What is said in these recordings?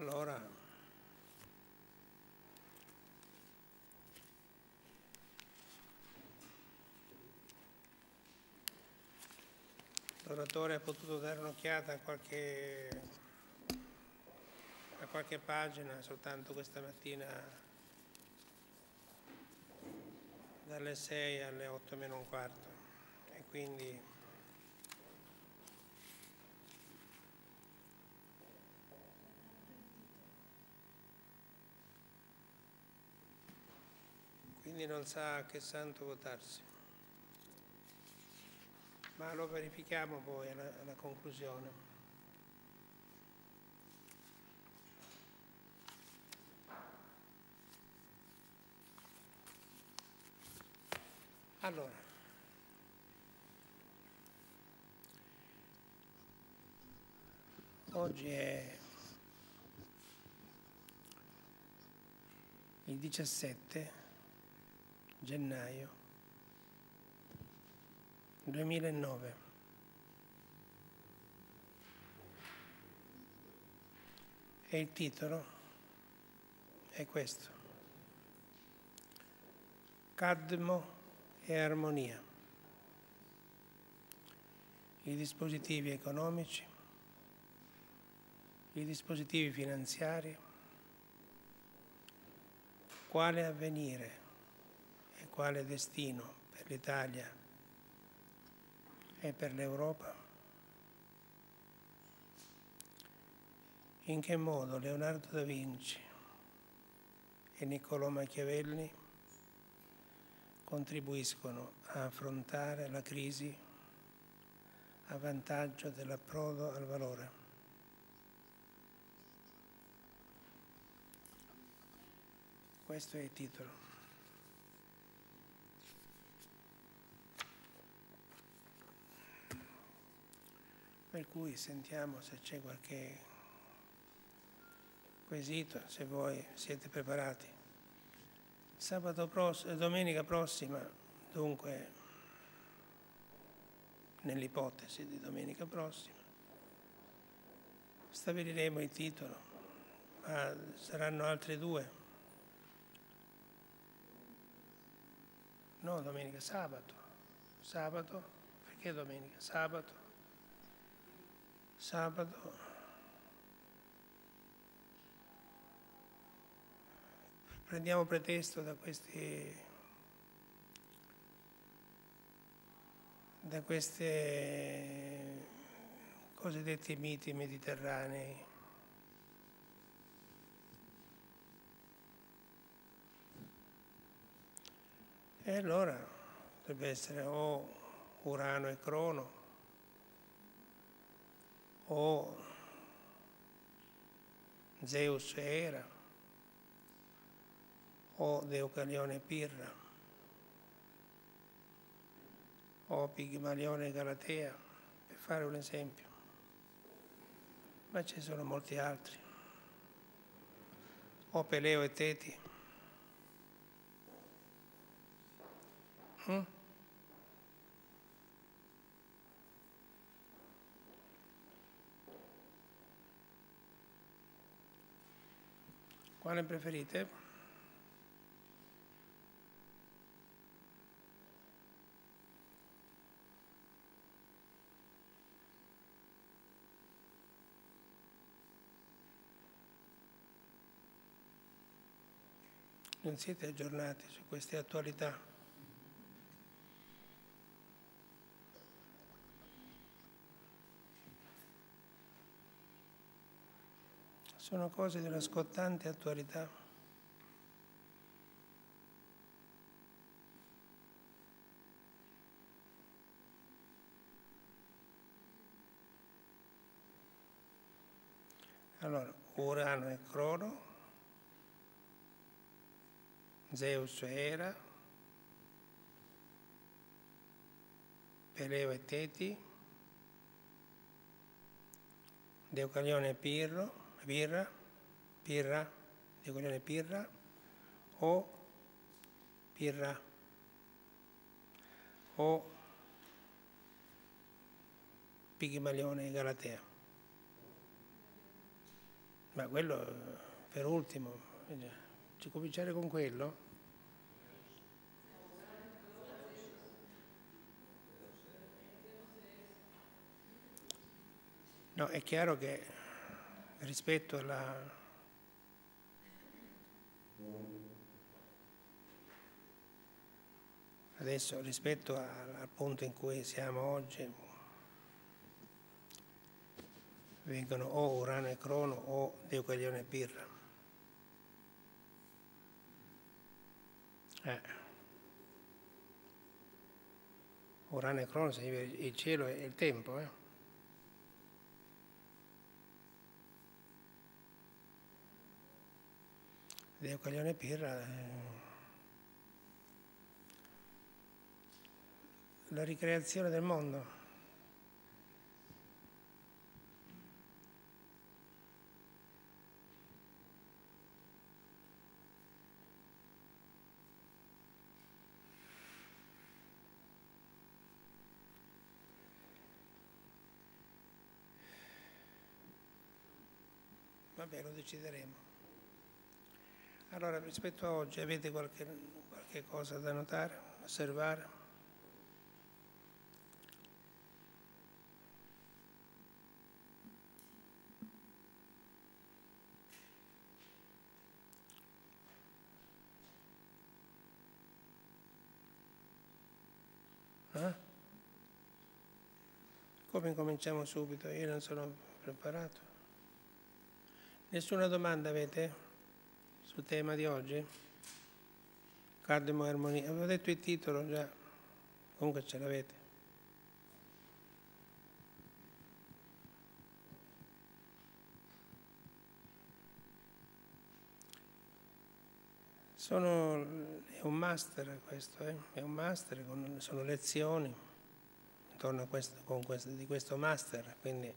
Allora, l'oratore ha potuto dare un'occhiata a qualche, a qualche pagina soltanto questa mattina dalle 6 alle 8 meno un quarto. E quindi quindi non sa a che santo votarsi. Ma lo verifichiamo poi alla, alla conclusione. Allora, oggi è il 17 gennaio 2009. E il titolo è questo. Cadmo e armonia. I dispositivi economici, i dispositivi finanziari, quale avvenire quale destino per l'Italia e per l'Europa? In che modo Leonardo da Vinci e Niccolò Machiavelli contribuiscono a affrontare la crisi a vantaggio dell'approdo al valore. Questo è il titolo. Per cui sentiamo se c'è qualche quesito, se voi siete preparati. Sabato prossimo, domenica prossima, dunque, nell'ipotesi di domenica prossima, stabiliremo il titolo, ma saranno altre due. No, domenica, sabato. Sabato, perché domenica? Sabato. Sabato. Prendiamo pretesto da questi da questi cosiddetti miti mediterranei. E allora dovrebbe essere o Urano e Crono o Zeus Era o Deucalione Pirra o Pigmalione Galatea, per fare un esempio. Ma ci sono molti altri. O Peleo e Teti. Mm? Quale preferite? Non siete aggiornati su queste attualità? Sono cose di una scottante attualità. Allora, Urano e Crono, Zeus e Era, Peleo e Teti, Deucalione e Pirro, Pirra, Pirra, Deucalione Pirra o Pirra o Pigmalione Galatea. Ma quello per ultimo, ci cominciare con quello? No, è chiaro che rispetto alla... Adesso rispetto al punto in cui siamo oggi, vengono o Urano e Crono o Deucalione e Pirra. Eh. Urano e Crono significa il cielo e il tempo, eh? Deucalione e Pirra... Eh. La ricreazione del mondo. Vabbè, lo decideremo. Allora, rispetto a oggi, avete qualche, qualche cosa da notare, osservare? Eh? Come incominciamo subito? Io non sono preparato. Nessuna domanda avete sul tema di oggi? Cardemo armonia. Avevo detto il titolo già, comunque ce l'avete. Sono, è un master questo, eh? è un master, sono lezioni intorno a questo, questo, di questo master, quindi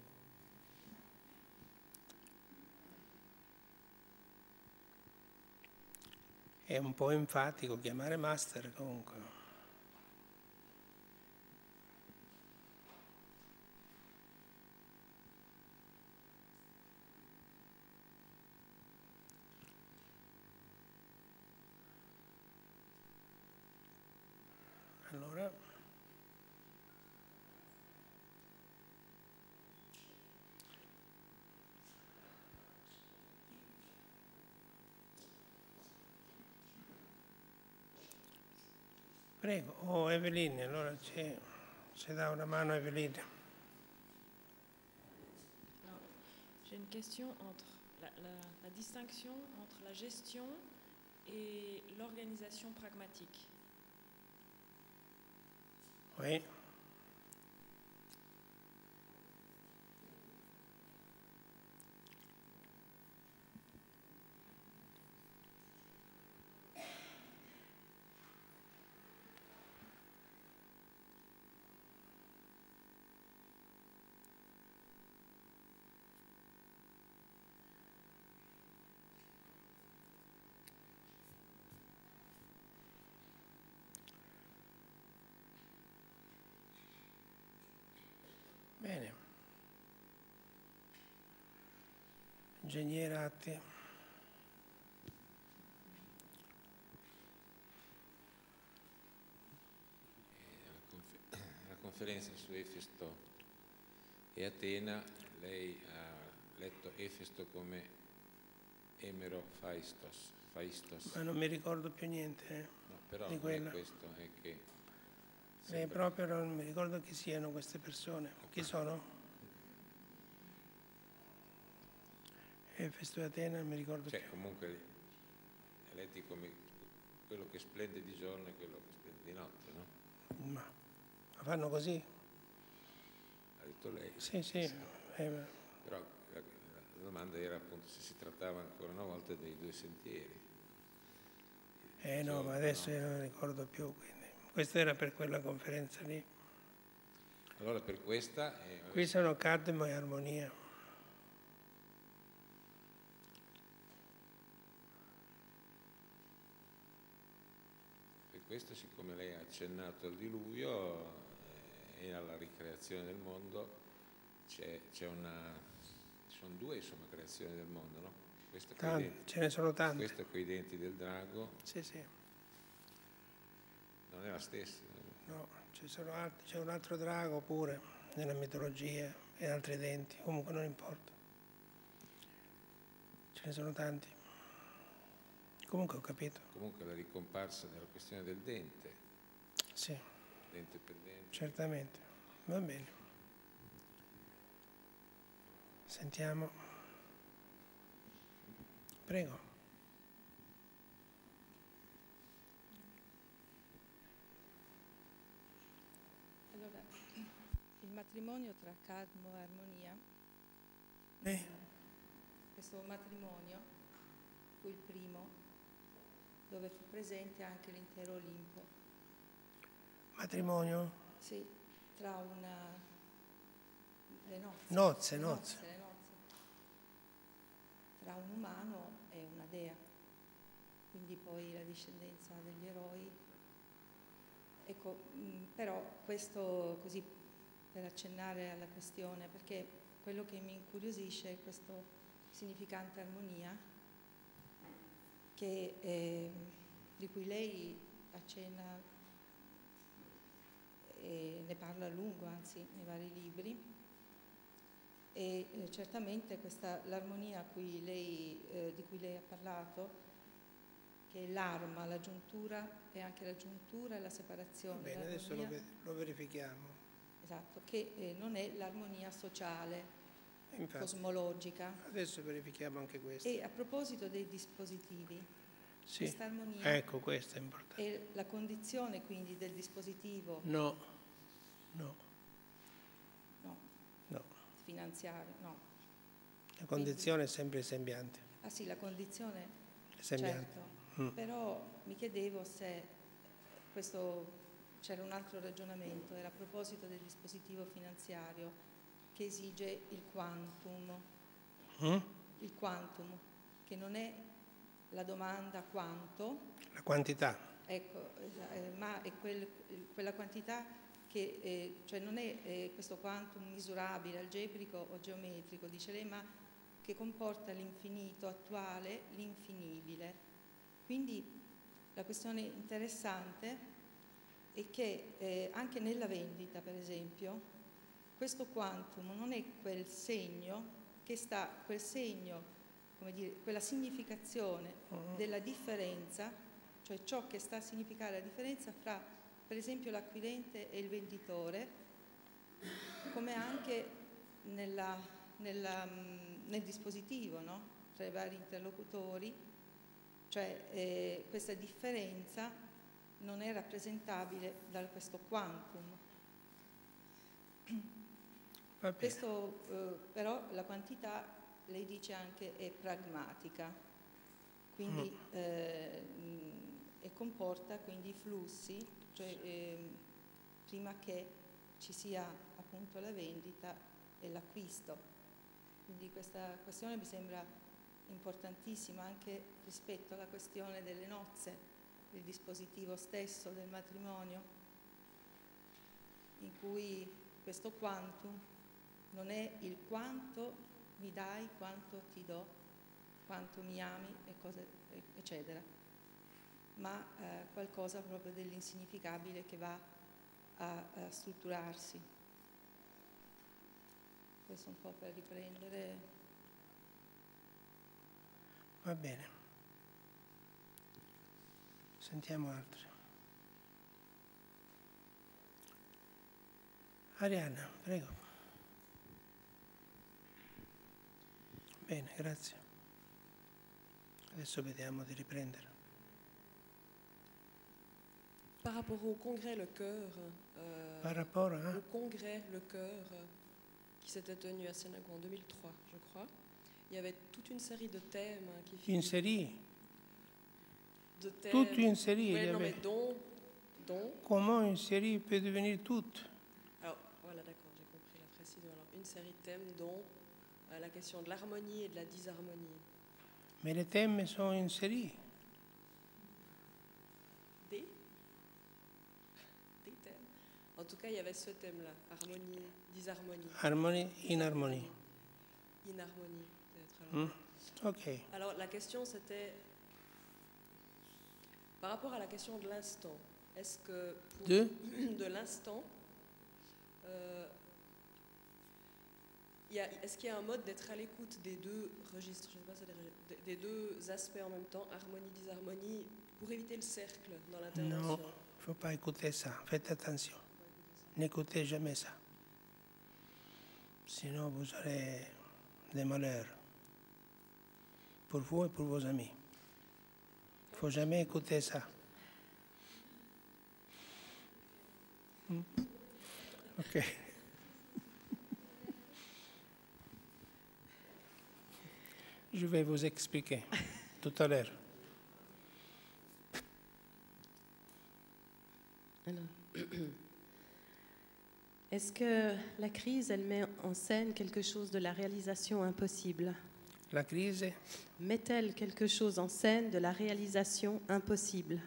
È un po' enfatico chiamare master comunque. Prego, oh Eveline, allora dà una mano Eveline. J'ai une question entre la, la, la, distinction entre la gestion et l'organisation pragmatique. Oui. Ingegnere Atti. La conferenza su Efesto e Atena, lei ha letto Efesto come Emero Faistos. Faistos. Ma non mi ricordo più niente. Eh, no, però di quella. è questo, è che eh, proprio non mi ricordo chi siano queste persone. Chi sono? E Atena, non mi ricordo cioè, più. comunque eletti come quello che splende di giorno e quello che splende di notte, no? Ma fanno così? Ha detto lei. Sì, sì. Eh, Però la, la domanda era appunto se si trattava ancora una volta dei due sentieri. eh no, ma adesso no? io non ricordo più. Quindi. Questo era per quella conferenza lì. Allora per questa... eh, Qui sono cadmo e armonia. Questo, siccome lei ha accennato al diluvio eh, e alla ricreazione del mondo, c'è, c'è una, ci sono due insomma, creazioni del mondo, no? Questa coi Tanti, denti, ce ne sono tanti. questa coi denti del drago Sì, sì. non è la stessa. No, ci sono altri, c'è un altro drago pure nella mitologia e altri denti, comunque non importa. Ce ne sono tanti. Comunque ho capito. Comunque la ricomparsa della questione del dente, Sì, dente per dente. certamente. Va bene. Sentiamo. Prego. Allora, il matrimonio tra Cadmo e Armonia, Eh, questo matrimonio fu il primo dove fu presente anche l'intero Olimpo. matrimonio? Sì, tra una... le nozze. Nozze, le nozze. le nozze. Tra un umano e una dea. Quindi poi la discendenza degli eroi. Ecco, mh, però questo così per accennare alla questione, perché quello che mi incuriosisce è questo significante armonia che, eh, di cui lei accenna e ne parla a lungo, anzi, nei vari libri. E eh, certamente questa, l'armonia cui lei, eh, di cui lei ha parlato, che è l'arma, la giuntura e anche la giuntura e la Va separazione. bene, adesso lo, l'armonia- ve- lo verifichiamo. Esatto, che eh, non è l'armonia sociale, Infatti, cosmologica. adesso verifichiamo anche questo. E a proposito dei dispositivi, Sì, questa armonia ecco, questo è importante. è la condizione quindi del dispositivo No, no, no, no. finanziario, no. La condizione è sempre sembiante. Ah sì, la condizione, È sembiante. certo, Mm. però mi chiedevo se questo c'era un altro ragionamento, era a proposito del dispositivo finanziario che esige il quantum, Mm? il quantum, che non è la domanda quanto, La quantità. ecco, eh, ma è quel- quella quantità che eh, cioè non è eh, questo quantum misurabile, algebrico o geometrico, dice lei, ma che comporta l'infinito attuale, l'infinibile. Quindi la questione interessante è che eh, anche nella vendita, per esempio, questo quantum non è quel segno che sta, quel segno, come dire, quella significazione Mm. della differenza, cioè ciò che sta a significare la differenza fra, per esempio, l'acquirente e il venditore, come anche nella- nella, mm, nel dispositivo, no? tra i vari interlocutori, cioè eh, questa differenza non è rappresentabile da questo quantum. Questo eh, però la quantità, lei dice anche, è pragmatica, quindi Mm. eh, mh, e comporta quindi flussi, cioè ehm, prima che ci sia appunto la vendita e l'acquisto. Quindi questa questione mi sembra importantissima anche rispetto alla questione delle nozze, del dispositivo stesso del matrimonio, in cui questo quantum non è il quanto mi dai, quanto ti do, quanto mi ami, e cose, eccetera, ma eh, qualcosa proprio dell'insignificabile che va a, a strutturarsi. Questo un po' per riprendere. Va bene. Sentiamo altri. Arianna, prego. Bene, grazie. Adesso vediamo di riprendere. Par rapport au congrès Le Cœur, euh, Par rapport a... le congrès Le Cœur euh, qui s'était tenu à Sénago en 2003, je crois, il y avait toute une série de thèmes hein, qui Inserì, de thèmes, tutto inserì. Ouais, il y non, mais avait- dont, dont, Comment inserì per devenire tutto? alors voilà, d'accord, j'ai compris la précision. Alors une série de thèmes dont la question de l'harmonie et de la disharmonie. Ma le temme sono inseriti. Des? Des thèmes. En tout cas, il y avait ce thème-là, harmonie, disharmonie. Armonia in armonia. inharmonie, peut-être. alors. Mm? Ok. Alors la question c'était par rapport à la question de l'instant. Est-ce que pour- De? de l'instant, euh, est-ce qu'il y a un mode d'être à l'écoute des deux registres, je sais pas, des- des deux aspects en même temps, harmonie, disharmonie, pour éviter le cercle dans l'intervention Non. Il ne faut pas écouter ça. Faites attention. N'écoutez jamais ça. Sinon, vous aurez des malheurs. Pour vous et pour vos amis. Il ne faut jamais écouter ça. Hmm? Ok. Je vais vous expliquer. Tout à l'heure. Alors, Est-ce que la crise, elle met en scène quelque chose de la réalisation impossible? La crise? Met-elle quelque chose en scène de la réalisation impossible?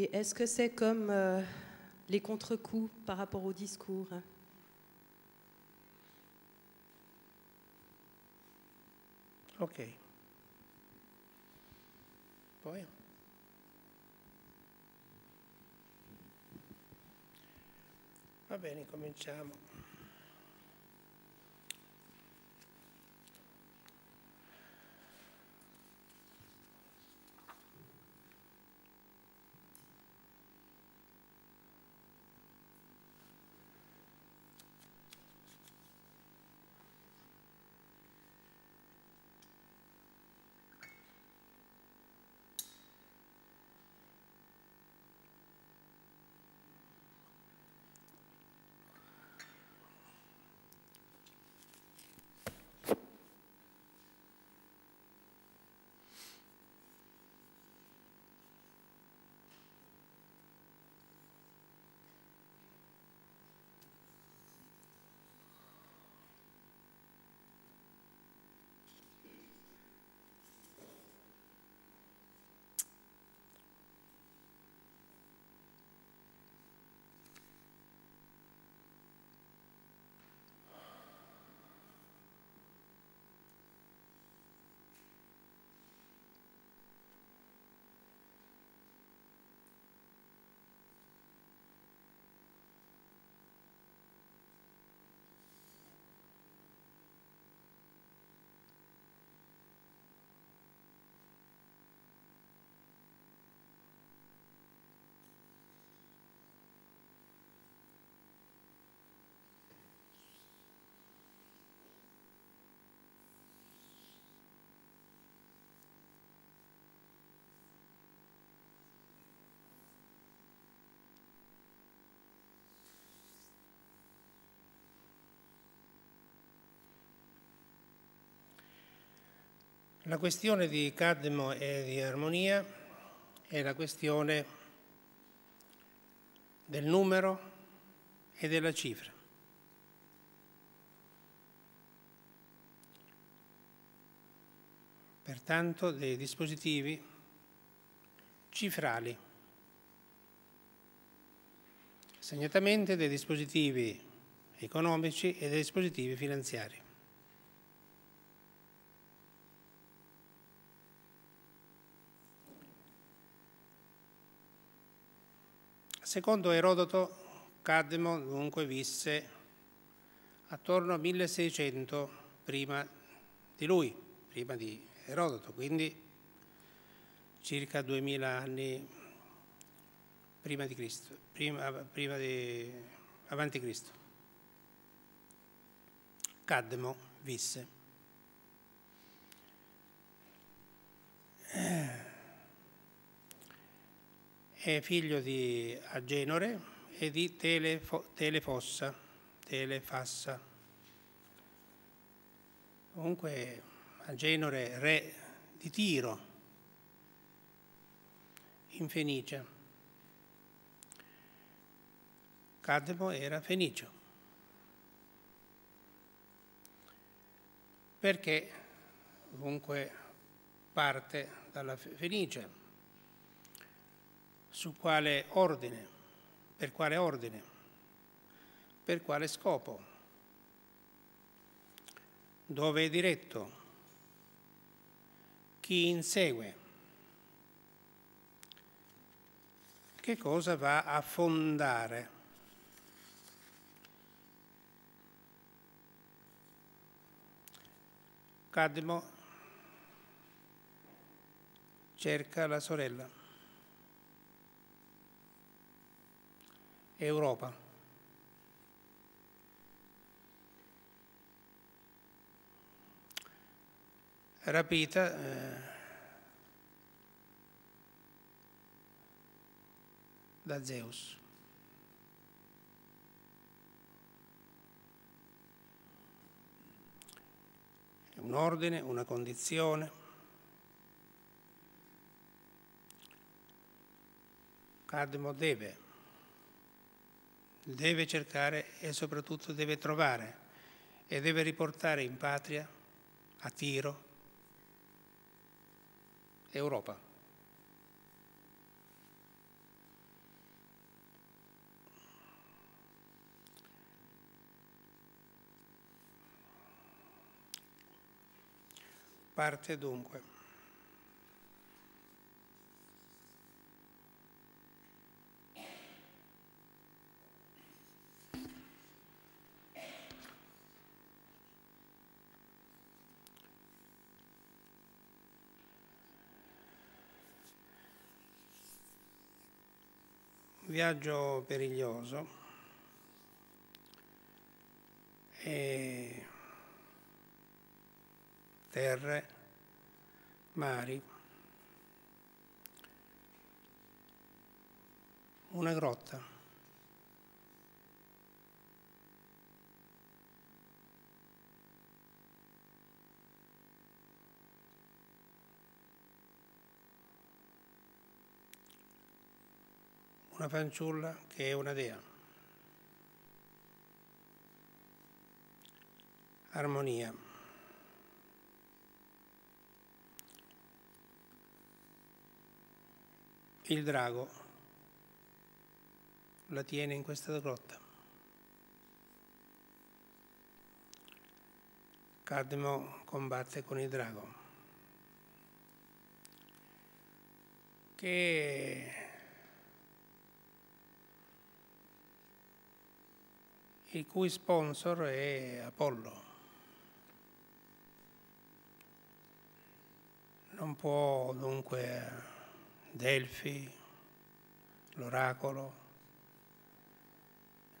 Et est-ce que c'est comme euh, les contre-coups par rapport au discours hein? Ok. Cominciamo. La questione di cadmo e di armonia è la questione del numero e della cifra. Pertanto dei dispositivi cifrali, segnatamente dei dispositivi economici e dei dispositivi finanziari. Secondo Erodoto, Cadmo dunque visse attorno a 1600 prima di lui, prima di Erodoto, quindi circa 2000 anni prima di Cristo, prima, prima di, avanti Cristo. Cadmo visse. È figlio di Agenore e di Telefo- Telefossa, Telefassa. Comunque Agenore, re di Tiro, in Fenicia. Cadmo era fenicio. Perché comunque parte dalla Fenicia su quale ordine, per quale ordine, per quale scopo, dove è diretto, chi insegue, che cosa va a fondare. Cadmo cerca la sorella. Europa. Rapita eh, da Zeus. È un ordine, una condizione. Cadmo deve, deve cercare e soprattutto deve trovare e deve riportare in patria, a Tiro, Europa. Parte dunque. Viaggio periglioso e terre, mari, una grotta. Una fanciulla che è una dea. Armonia. il drago la tiene in questa grotta. Cadmo combatte con il drago, che il cui sponsor è Apollo. Non può dunque Delfi, l'oracolo,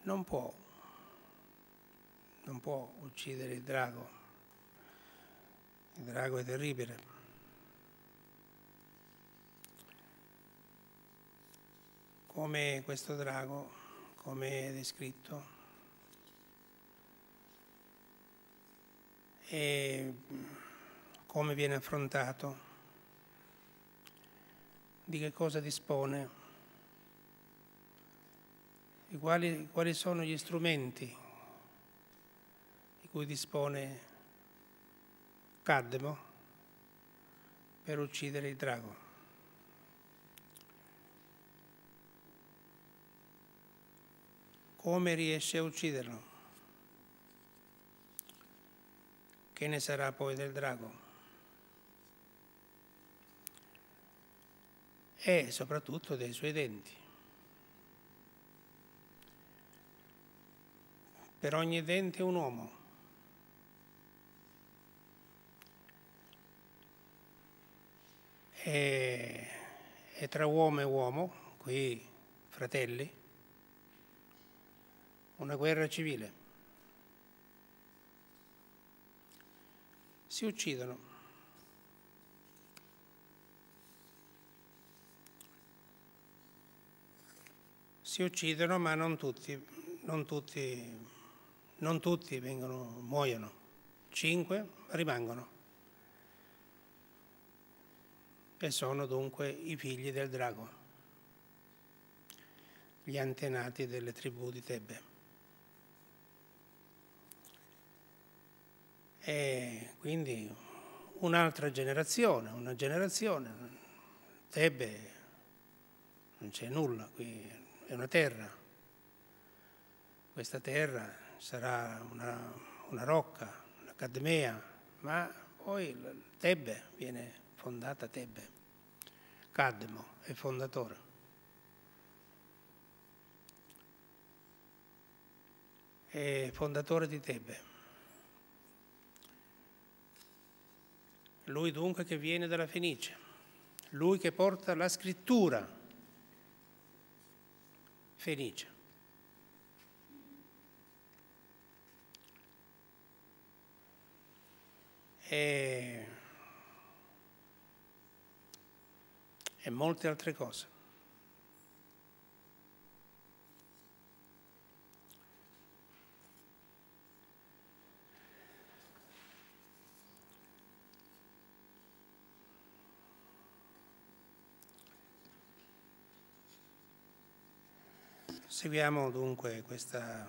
non può, non può uccidere il drago. Il drago è terribile. Come questo drago, come è descritto, e come viene affrontato di che cosa dispone, quali, quali sono gli strumenti di cui dispone Cadmo per uccidere il drago. Come riesce a ucciderlo? Che ne sarà poi del drago? e soprattutto dei suoi denti. Per ogni dente un uomo. E, e tra uomo e uomo, qui fratelli, una guerra civile. Si uccidono. si uccidono, ma non tutti, non tutti, non tutti vengono, muoiono, cinque rimangono. E sono dunque i figli del drago, gli antenati delle tribù di Tebe. E quindi un'altra generazione, una generazione, Tebe non c'è nulla, qui è una terra. Questa terra sarà una, una rocca, una cadmea, ma poi Tebbe viene fondata Tebbe. Cadmo è fondatore. È fondatore di Tebbe. Lui dunque che viene dalla Fenice, lui che porta la scrittura fenice. E, e molte altre cose. Seguiamo dunque questa,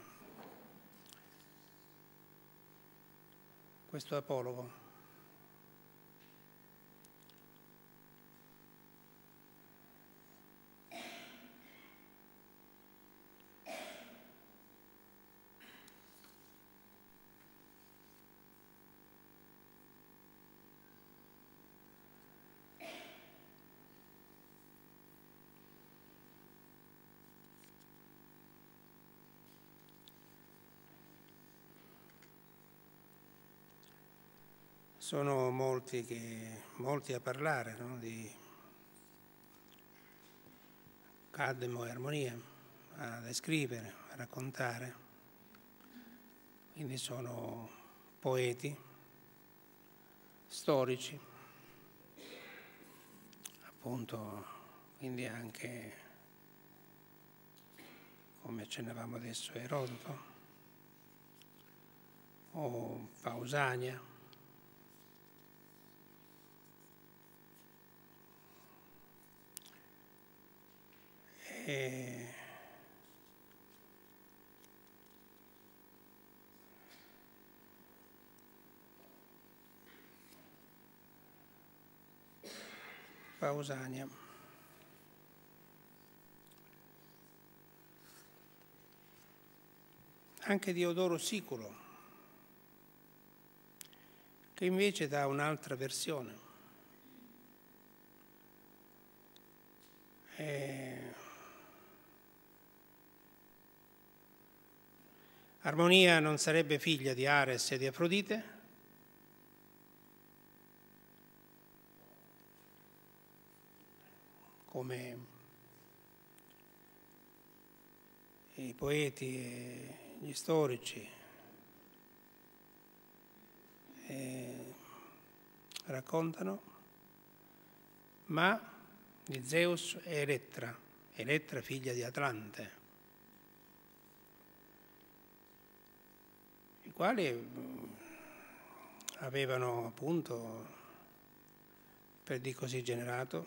questo apologo. Sono molti, che, molti a parlare no? di cadmo e armonia, a descrivere, a raccontare. Quindi sono poeti, storici, appunto, quindi anche, come accennavamo adesso, Erodoto o Pausania. E Pausania. Anche Diodoro Siculo, che invece dà un'altra versione. E Armonia non sarebbe figlia di Ares e di Afrodite? Come i poeti e gli storici eh, raccontano, ma di Zeus e Elettra, Elettra figlia di Atlante. Quali avevano appunto, per di così generato,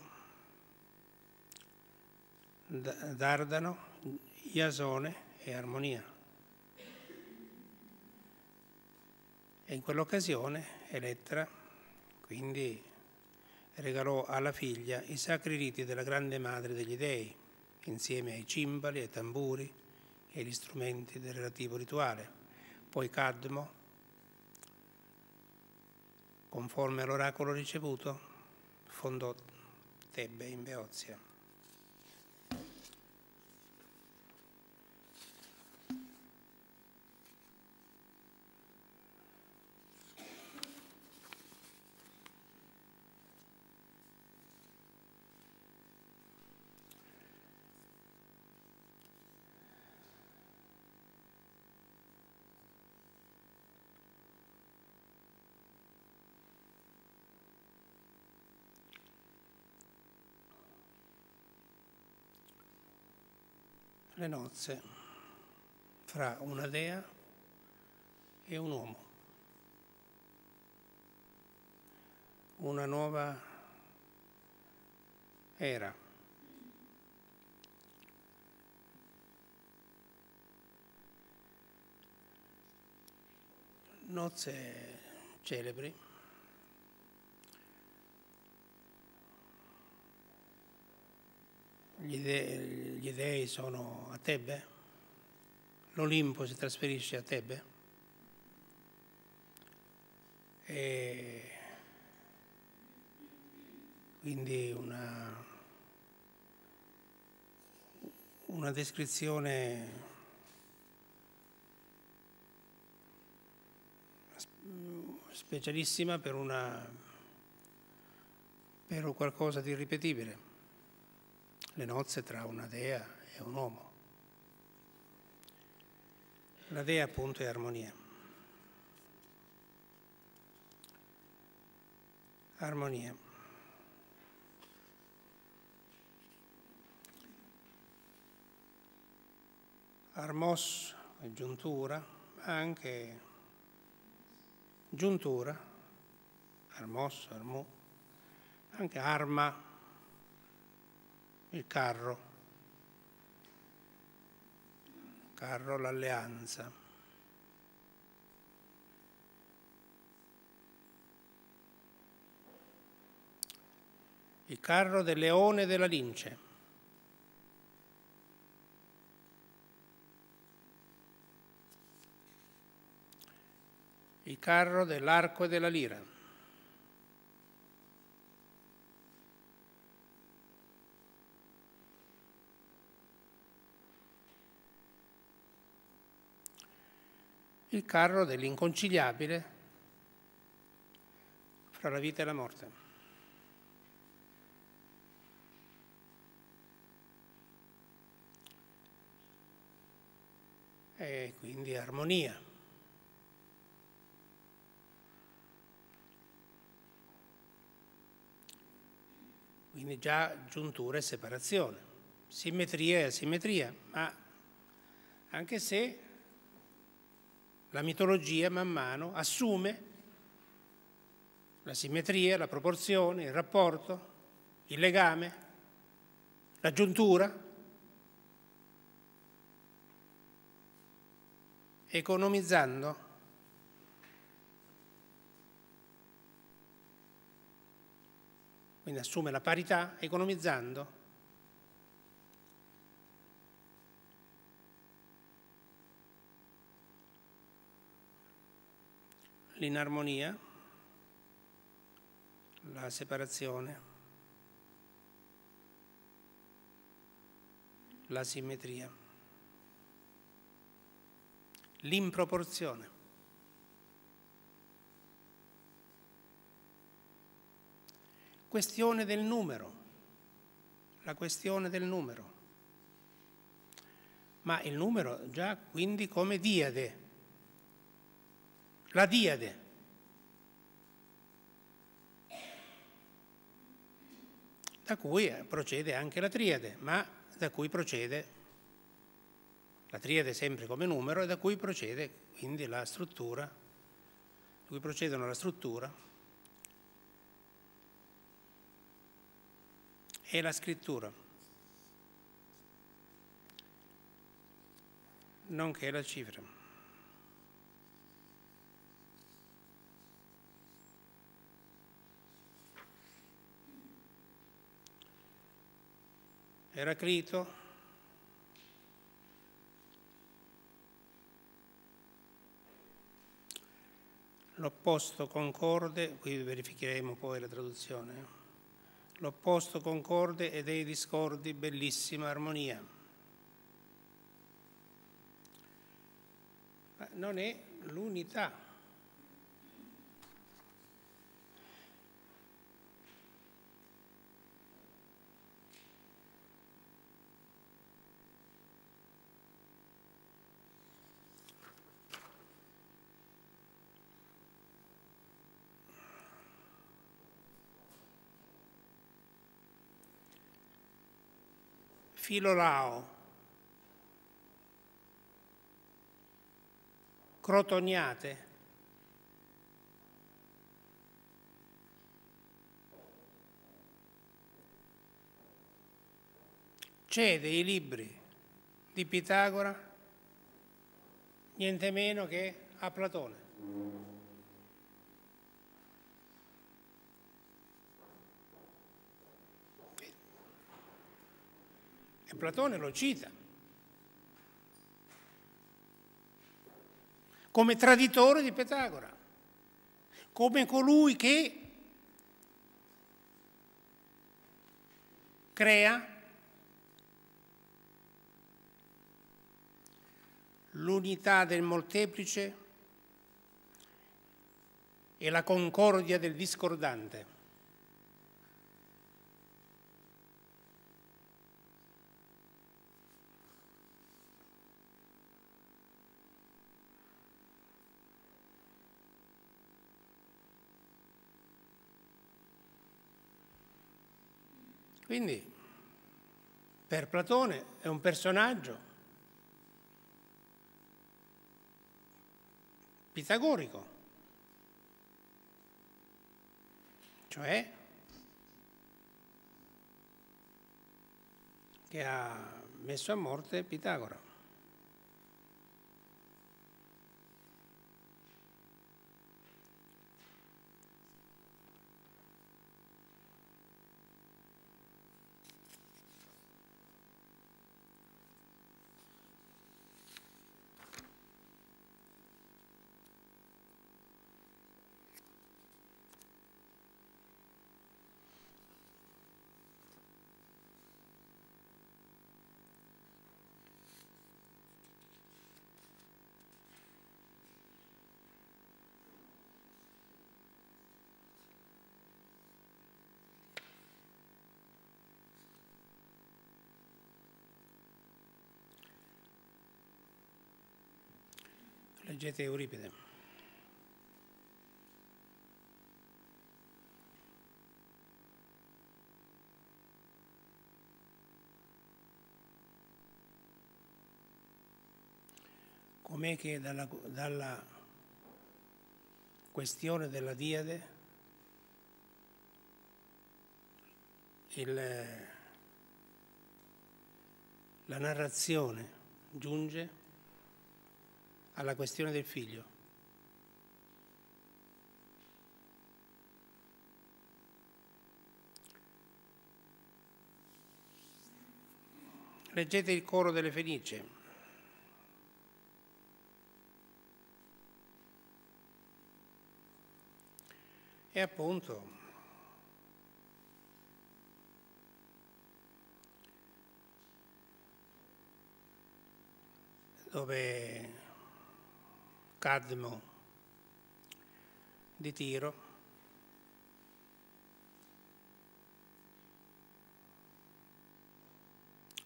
Dardano, Iasone e Armonia. E in quell'occasione Elettra quindi regalò alla figlia i sacri riti della grande madre degli dei, insieme ai cimbali, ai tamburi e agli strumenti del relativo rituale poi Cadmo, conforme all'oracolo ricevuto, fondò Tebbe in Beozia. Le nozze fra una dea e un uomo. Una nuova era. Nozze celebri. Gli, de- gli dei sono a Tebe? L'Olimpo si trasferisce a Tebe? E quindi una, una descrizione specialissima per, una, per qualcosa di irripetibile le nozze tra una dea e un uomo. La dea appunto è armonia. Armonia. Armos è giuntura, ma anche giuntura, armos, armu, anche arma, il carro, carro l'alleanza. Il carro del leone e della lince. Il carro dell'arco e della lira. Il carro dell'inconciliabile fra la vita e la morte. E quindi armonia. Quindi già giuntura e separazione, simmetria e asimmetria, ma anche se la mitologia man mano assume la simmetria, la proporzione, il rapporto, il legame, la giuntura, economizzando. Quindi assume la parità economizzando l'inarmonia, la separazione, la simmetria, l'improporzione. Questione del numero, la questione del numero. Ma il numero già quindi come diade, la diade. Da cui procede anche la triade, ma da cui procede la triade sempre come numero e da cui procede quindi la struttura, da cui procedono la struttura e la scrittura, nonché la cifra. Eraclito, l'opposto concorde, qui verificheremo poi la traduzione, l'opposto concorde e dei discordi bellissima armonia. Ma non è l'unità Filolao, Crotoniate, cede i libri di Pitagora niente meno che a Platone. E Platone lo cita come traditore di Pitagora, come colui che crea l'unità del molteplice e la concordia del discordante. Quindi per Platone è un personaggio pitagorico, cioè che ha messo a morte Pitagora. Leggete Euripide. Com'è che dalla, dalla questione della diade il, la narrazione giunge alla questione del figlio. Leggete il coro delle Fenicie. E appunto dove Cadmo di Tiro,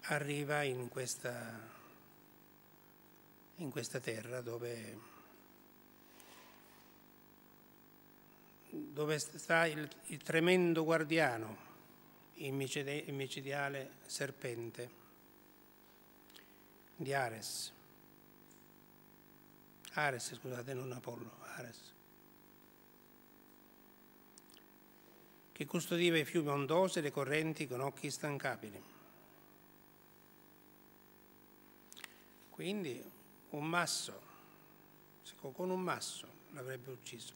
arriva in questa, in questa terra dove, dove sta il, il, tremendo guardiano, il micidiale serpente di Ares. Ares, scusate, non Apollo, Ares, che custodiva i fiumi ondosi e le correnti con occhi instancabili. Quindi un masso, con un masso l'avrebbe ucciso.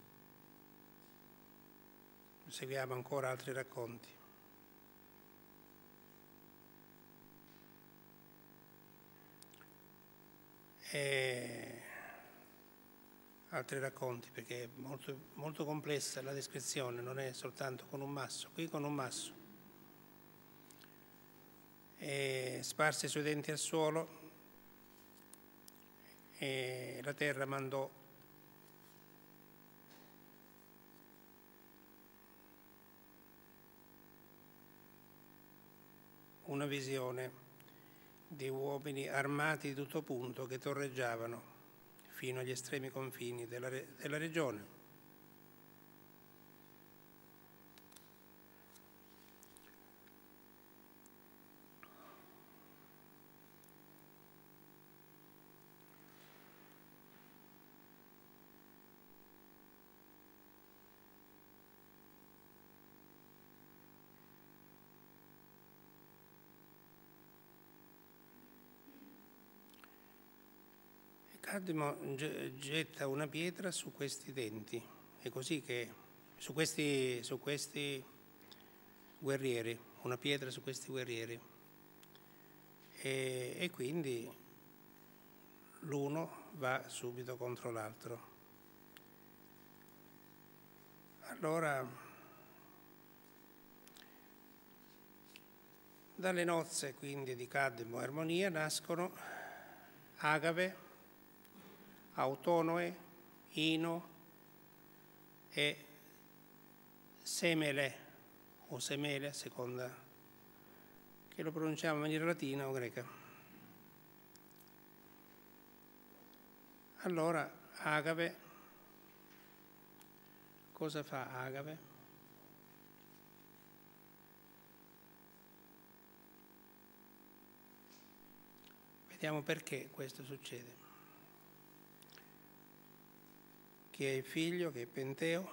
Seguiamo ancora altri racconti. E altri racconti perché è molto, molto complessa la descrizione, non è soltanto con un masso, qui con un masso. E sparse i suoi denti al suolo e la terra mandò una visione di uomini armati di tutto punto che torreggiavano fino agli estremi confini della, della regione. Cadmo getta una pietra su questi denti, è così che su questi, su questi guerrieri, una pietra su questi guerrieri. e, e quindi l'uno va subito contro l'altro. Allora, dalle nozze quindi di Cadmo e Armonia nascono Agave, Autonoe, Ino e Semele o Semele a seconda che lo pronunciamo in maniera latina o greca. Allora Agave, cosa fa Agave? Vediamo perché questo succede. Chi è figlio, che è Penteo?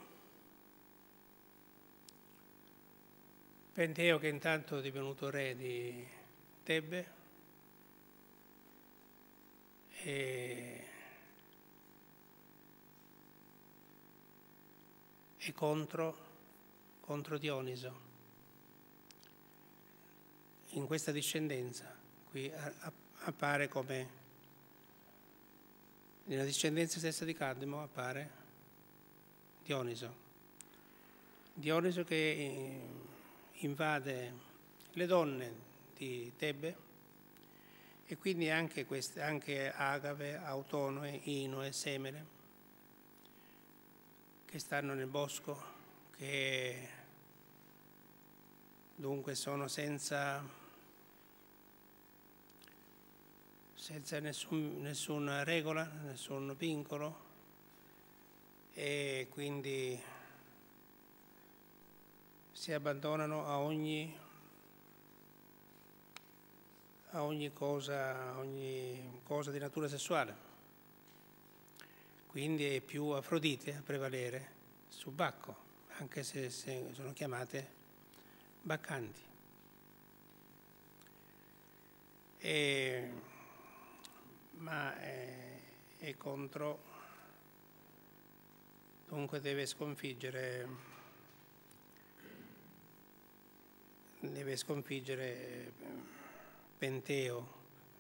Penteo che intanto è divenuto re di Tebbe e, e contro, contro Dioniso. In questa discendenza qui appare come nella discendenza stessa di Cadmo appare Dioniso. Dioniso che invade le donne di Tebe e quindi anche, queste, anche Agave, Autonoe, e Semele che stanno nel bosco, che dunque sono senza senza nessun, nessuna regola, nessun vincolo e quindi si abbandonano a ogni, a ogni, cosa, ogni cosa di natura sessuale. Quindi è più Afrodite a prevalere su Bacco, anche se, se sono chiamate baccanti. E ma è, è contro, dunque deve sconfiggere, deve sconfiggere Penteo,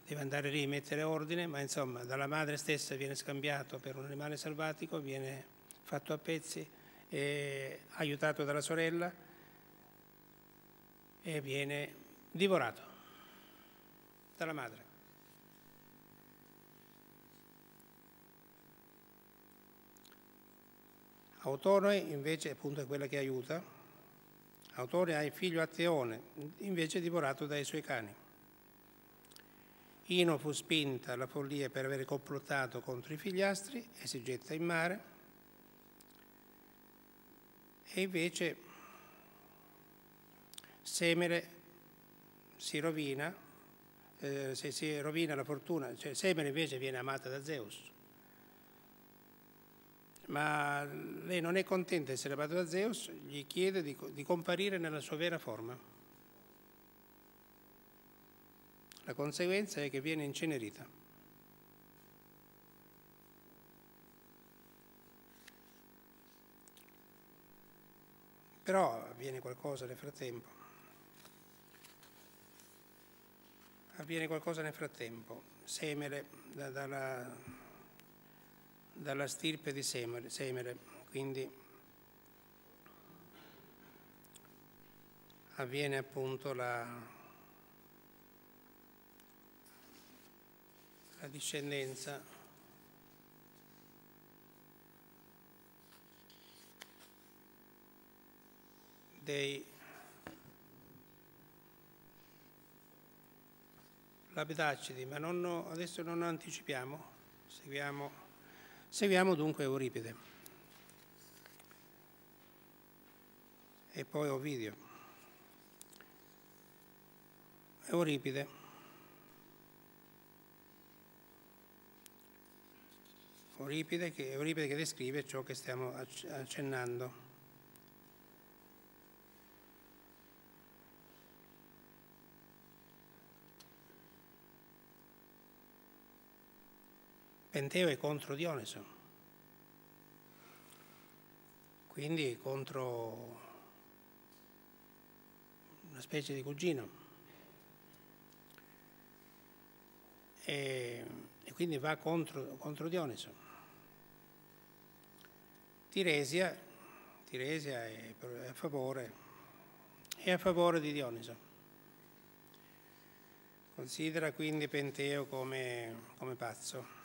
deve andare lì, mettere ordine, ma insomma dalla madre stessa viene scambiato per un animale selvatico, viene fatto a pezzi, aiutato dalla sorella e viene divorato dalla madre. Autore invece appunto è quella che aiuta. Autore ha il figlio Atteone, invece divorato dai suoi cani. Ino fu spinta alla follia per aver complottato contro i figliastri e si getta in mare. E invece Semere si rovina, eh, se si rovina la fortuna, cioè Semere invece viene amata da Zeus ma lei non è contenta di essere amata da Zeus, gli chiede di, di comparire nella sua vera forma. La conseguenza è che viene incenerita. Però avviene qualcosa nel frattempo. Avviene qualcosa nel frattempo. Semele da, dalla, dalla stirpe di Semere, quindi avviene appunto la, la discendenza. Dei lapidacidi, ma non, adesso non anticipiamo, seguiamo Seguiamo dunque Euripide e poi Ovidio. Euripide. Euripide che, Euripide che descrive ciò che stiamo accennando. Penteo è contro Dioniso, quindi contro una specie di cugino. e, e quindi va contro, contro Dioniso. Tiresia, Tiresia è a favore, è a favore di Dioniso. Considera quindi Penteo come, come pazzo.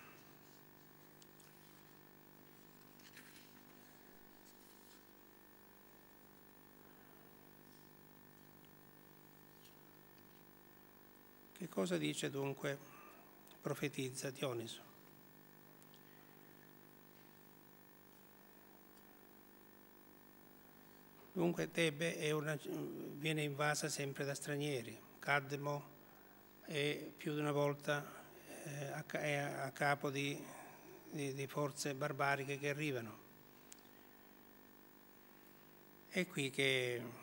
Che cosa dice dunque, profetizza Dioniso? Dunque Tebe una, viene invasa sempre da stranieri, Cadmo è più di una volta eh, è a capo di, di, di forze barbariche che arrivano. È qui che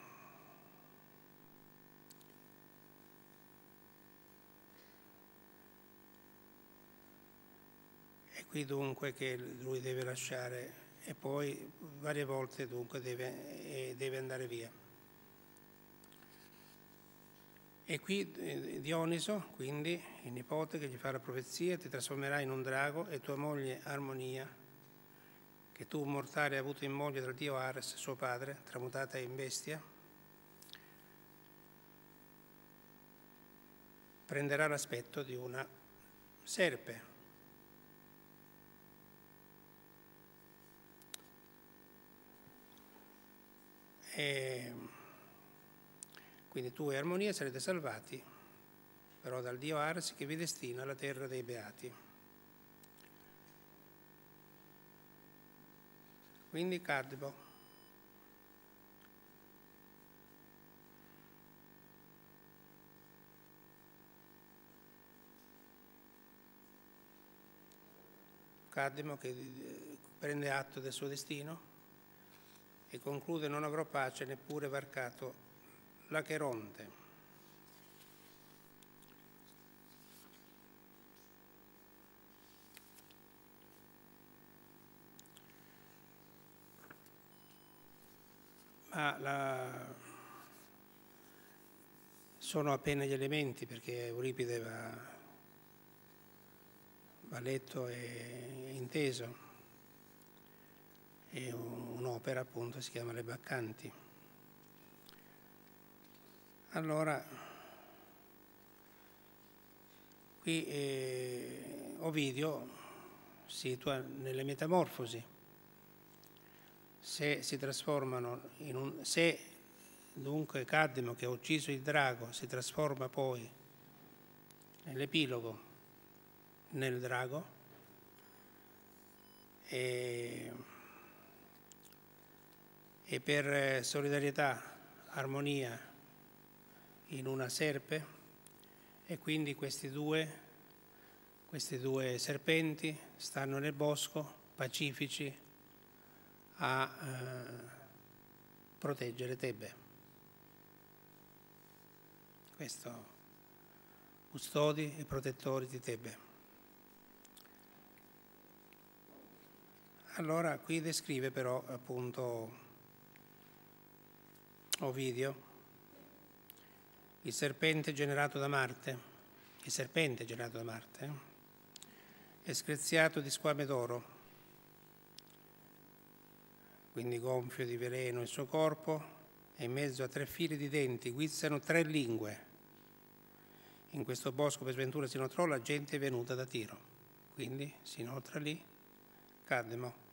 qui dunque che lui deve lasciare e poi varie volte dunque deve, deve andare via. E qui eh, Dioniso, quindi il nipote che gli fa la profezia, ti trasformerà in un drago e tua moglie Armonia, che tu mortale hai avuto in moglie dal dio Ares, suo padre, tramutata in bestia, prenderà l'aspetto di una serpe. E quindi tu e Armonia sarete salvati, però dal Dio Ars che vi destina alla terra dei beati. Quindi Cadbo. Cadmo che eh, prende atto del suo destino e conclude non avrò pace neppure varcato l'Acheronte. Ma la... sono appena gli elementi perché Euripide va, va letto e inteso. E un'opera appunto si chiama Le Baccanti. Allora, qui eh, Ovidio situa nelle metamorfosi. Se si trasformano in un... se dunque Cadmo che ha ucciso il drago si trasforma poi nell'epilogo nel drago e, e per solidarietà, armonia in una serpe e quindi questi due, questi due serpenti stanno nel bosco pacifici a eh, proteggere Tebe. Questo custodi e protettori di Tebe. Allora qui descrive però appunto Ovidio il serpente generato da Marte, il serpente generato da Marte, è screziato di squame d'oro, quindi gonfio di veleno il suo corpo e in mezzo a tre fili di denti guizzano tre lingue. In questo bosco per sventura si inoltrò la gente venuta da Tiro, quindi si inoltra lì Cadmo.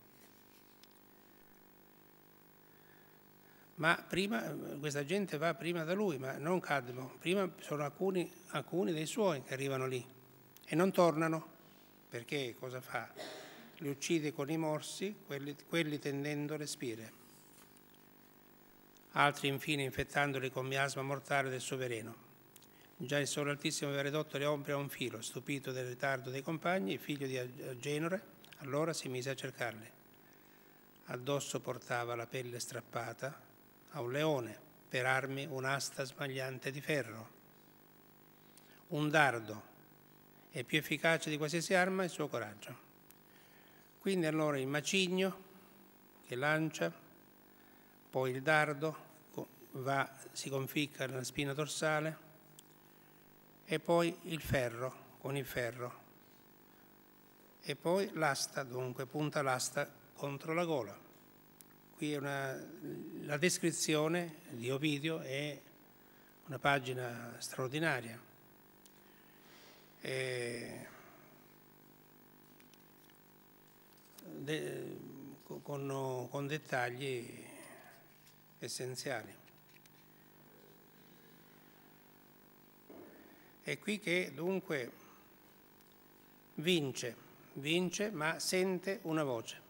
Ma prima, questa gente va prima da lui, ma non Cadmo, prima sono alcuni, alcuni dei suoi che arrivano lì e non tornano, perché cosa fa? Li uccide con i morsi, quelli, quelli tendendo le spire, altri infine infettandoli con miasma mortale del suo veleno. Già il Sole Altissimo aveva ridotto le ombre a un filo, stupito del ritardo dei compagni, figlio di Agenore, allora si mise a cercarli. Addosso portava la pelle strappata, a un leone, per armi un'asta smagliante di ferro, un dardo, è più efficace di qualsiasi arma il suo coraggio. Quindi allora il macigno che lancia, poi il dardo va, si conficca nella spina dorsale e poi il ferro con il ferro. E poi l'asta, dunque, punta l'asta contro la gola. Qui una, la descrizione di Ovidio è una pagina straordinaria. E de, con, con dettagli essenziali. È qui che dunque vince, vince ma sente una voce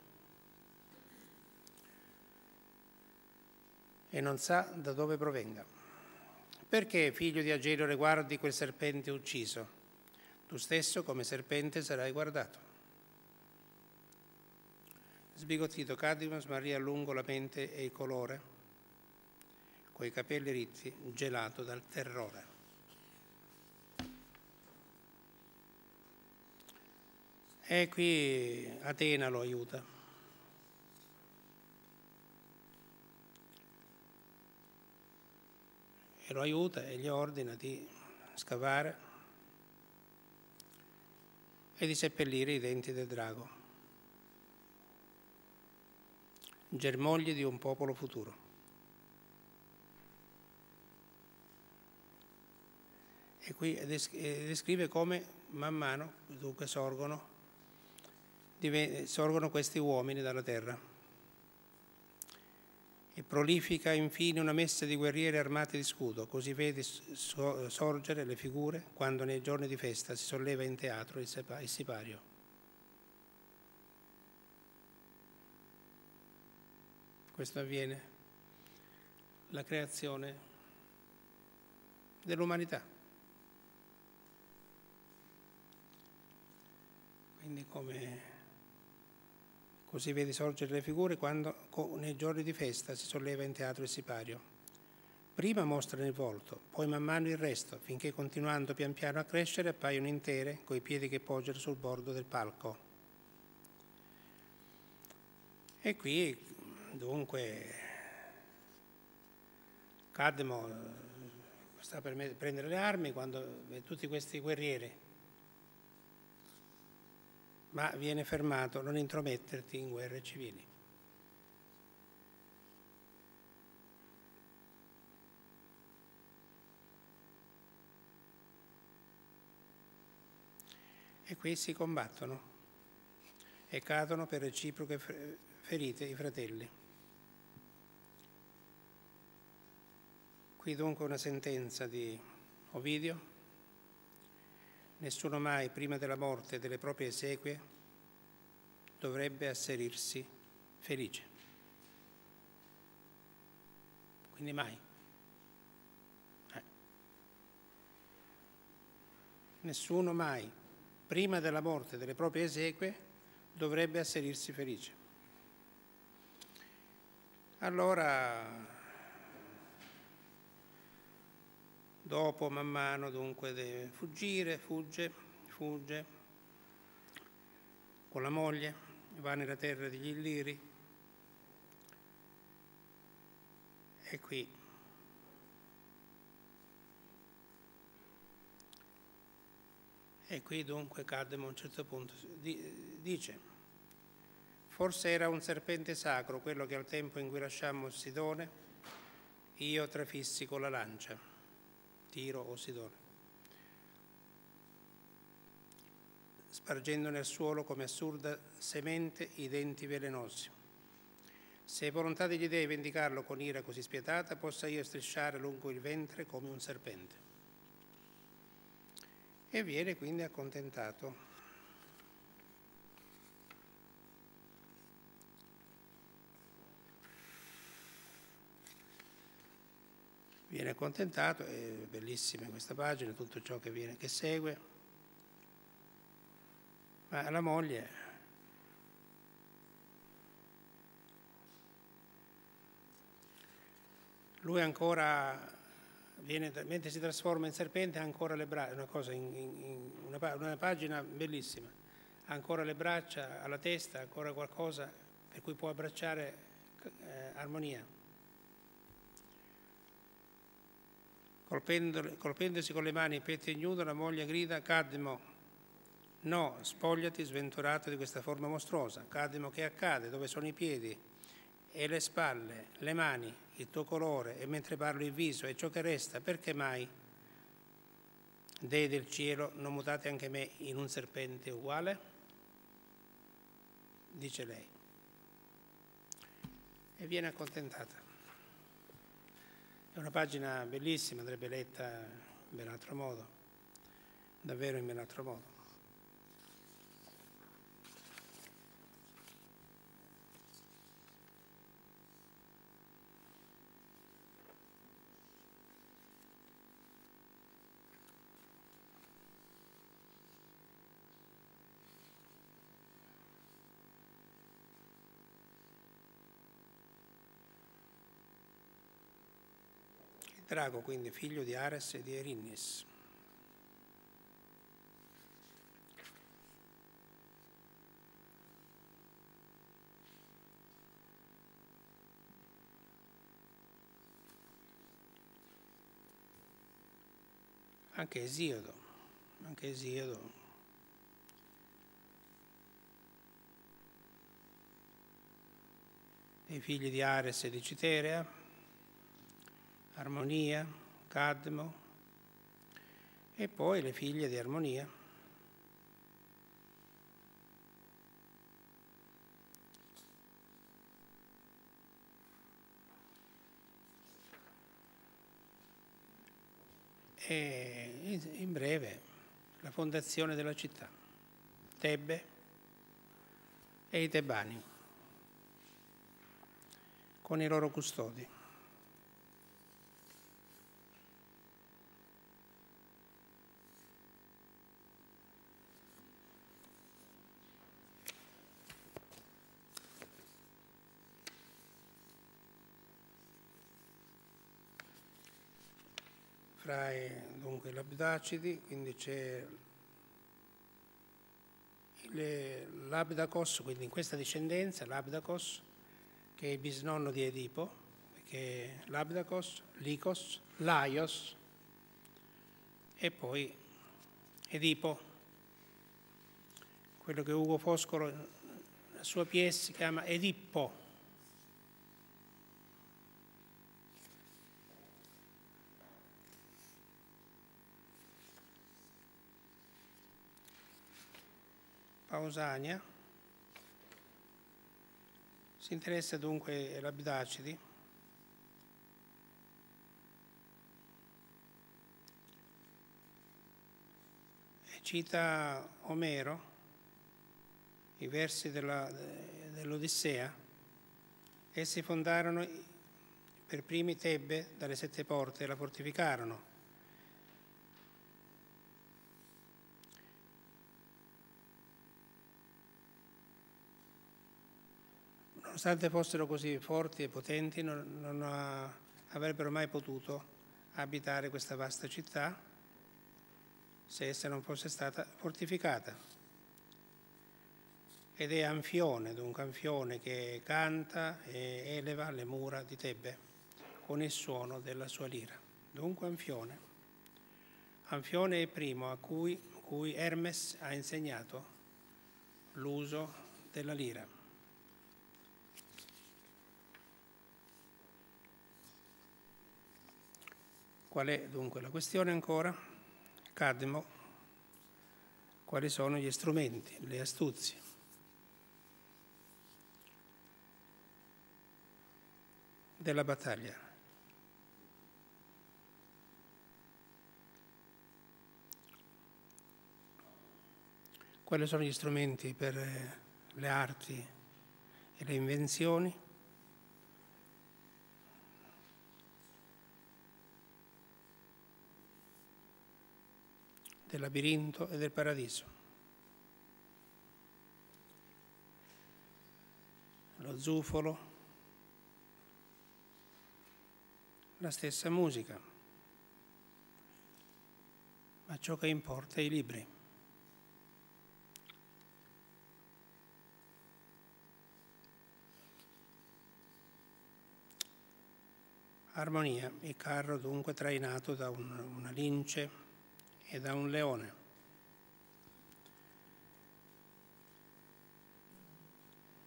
e non sa da dove provenga. Perché, figlio di Agelore, guardi quel serpente ucciso? Tu stesso come serpente sarai guardato. Sbigottito Cadimo smarrì a lungo la mente e il colore, coi capelli ritti, gelato dal terrore. E qui Atena lo aiuta. E lo aiuta e gli ordina di scavare e di seppellire i denti del drago. germogli di un popolo futuro. E qui descrive come man mano dunque sorgono, sorgono questi uomini dalla terra. E prolifica infine una messa di guerrieri armati di scudo, così vedi sorgere le figure quando nei giorni di festa si solleva in teatro il sipario. questo avviene, la creazione dell'umanità. Quindi come così vedi sorgere le figure quando nei giorni di festa si solleva in teatro il sipario. Prima mostrano il volto, poi man mano il resto, finché continuando pian piano a crescere appaiono intere coi piedi che poggiano sul bordo del palco. E qui Dunque, Cadmo eh, sta per prendere le armi quando tutti questi guerrieri, ma viene fermato, non intrometterti in guerre civili. E qui si combattono e cadono per reciproche ferite i fratelli. Qui dunque una sentenza di Ovidio. Nessuno mai prima della morte delle proprie esequie dovrebbe asserirsi felice. Quindi mai. Eh. Nessuno mai prima della morte delle proprie esequie dovrebbe asserirsi felice. Allora Dopo, man mano, dunque, deve fuggire, fugge, fugge. Con la moglie, va nella terra degli Illiri. E qui. E qui dunque Cadmo a un certo punto dice, forse era un serpente sacro quello che al tempo in cui lasciammo Sidone io trafissi con la lancia. Tiro o Sidone, spargendo nel suolo come assurda semente i denti velenosi. Se volontà degli dei vendicarlo con ira così spietata, possa io strisciare lungo il ventre come un serpente. E viene quindi accontentato viene accontentato, è bellissima questa pagina, tutto ciò che, viene, che segue, ma la moglie lui ancora viene, mentre si trasforma in serpente ha ancora le braccia, una, cosa in, in, una, una pagina bellissima, ha ancora le braccia, ha la testa, ancora qualcosa per cui può abbracciare eh, armonia. Colpendosi con le mani in petto ignudo, la moglie grida, Cadmo, No, spogliati sventurato di questa forma mostruosa. Cadimo che accade, dove sono i piedi e le spalle, le mani, il tuo colore e mentre parlo il viso e ciò che resta, perché mai? Dei del cielo, non mutate anche me in un serpente uguale? Dice lei. E viene accontentata. È una pagina bellissima, andrebbe letta in ben altro modo, davvero in ben altro modo. Drago, quindi figlio di Ares e di Erinnis. Anche Esiodo, anche Esiodo. I figli di Ares e di Citerea, Armonia, Cadmo e poi le figlie di Armonia. E in breve la fondazione della città, Tebbe e i Tebani, con i loro custodi. Fra dunque l'Abdacidi, quindi c'è l'Abdacos, quindi in questa discendenza l'Abdacos, che è il bisnonno di Edipo, che è l'Abdacos, Lycos, Laios e poi Edipo, quello che Ugo Foscolo, la sua pièce si chiama Edippo, Pausania. Si interessa dunque l'Abdacidi. E cita Omero, i versi dell'Odissea. Essi fondarono per primi Tebbe dalle sette porte e la fortificarono nonostante fossero così forti e potenti, non, non avrebbero mai potuto abitare questa vasta città se essa non fosse stata fortificata. Ed è Anfione, dunque Anfione che canta e eleva le mura di Tebbe con il suono della sua lira. Dunque Anfione. Anfione è il primo a cui, cui Hermes ha insegnato l'uso della lira. Qual è dunque la questione ancora? Cadmo, quali sono gli strumenti, le astuzie? della battaglia. Quali sono gli strumenti per eh, le arti e le invenzioni? Del labirinto e del paradiso. Lo zufolo, la stessa musica, ma ciò che importa è i libri. Armonia, il carro dunque trainato da un, una lince e da un leone.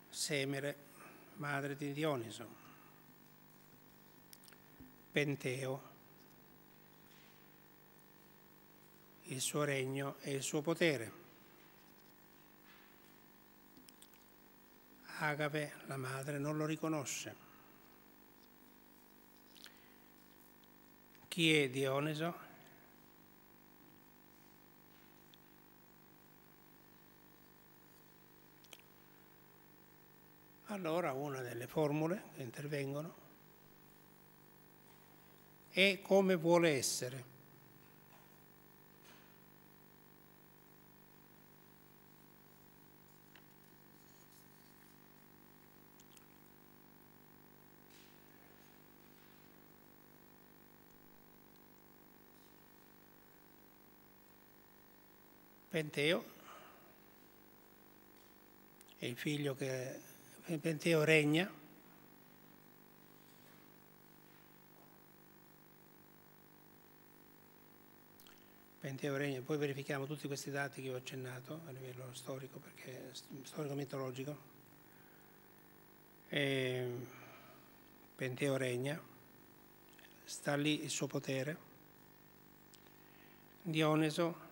Semere, madre di Dioniso, Penteo, il suo regno e il suo potere. Agave, la madre, non lo riconosce. Chi è Dioniso? Allora una delle formule che intervengono è come vuole essere. Penteo è il figlio che Penteo regna, Penteo regna, poi verifichiamo tutti questi dati che ho accennato a livello storico, perché storico-mitologico. E Penteo regna, sta lì il suo potere. Dioneso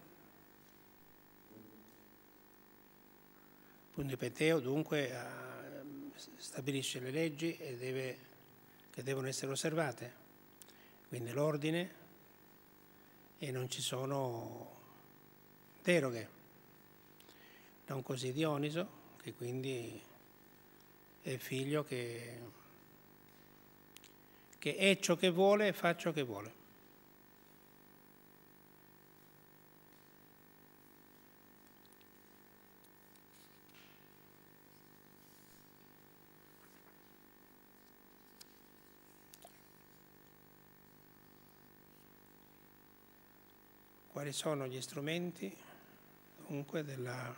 Quindi Penteo dunque stabilisce le leggi deve, che devono essere osservate, quindi l'ordine e non ci sono deroghe. Non così Dioniso, che quindi è figlio che, che è ciò che vuole e fa ciò che vuole. Quali sono gli strumenti dunque della